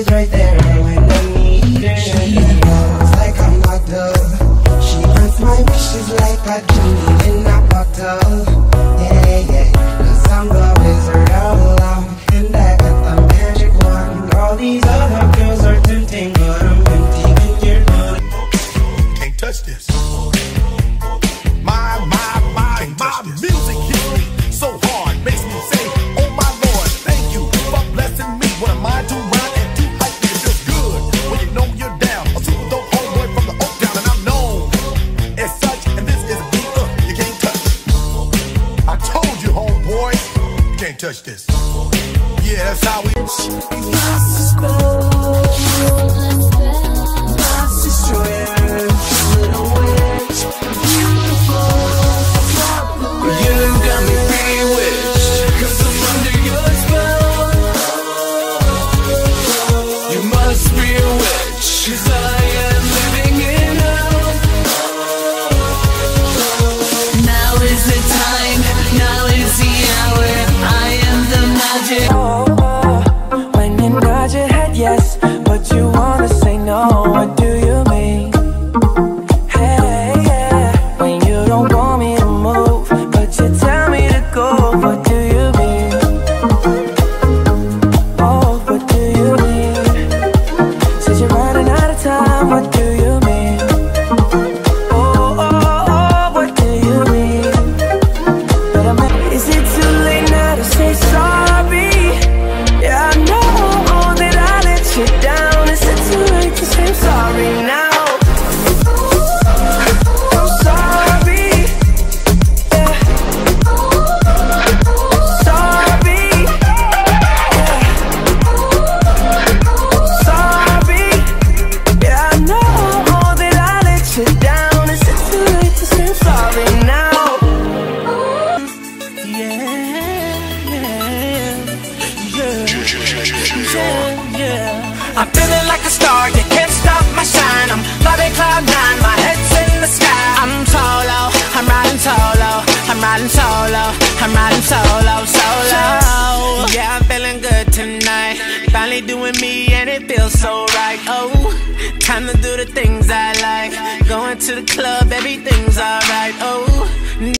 is right there when I need her. She knows like a model. She grants my wishes like a genie in a bottle. Yeah, I'm love. And I got the magic one. These other girls are tempting, but I'm empty. Can't touch this. Touch this. Yeah, that's how we. Cause I'm I'm feeling like a star, you can't stop my shine. I'm flying cloud nine, my head's in the sky. I'm solo, I'm riding solo, I'm riding solo, I'm riding solo, solo. Yeah, I'm feeling good tonight. Finally doing me and it feels so right. Oh, time to do the things I like. Going to the club, everything's alright. Oh.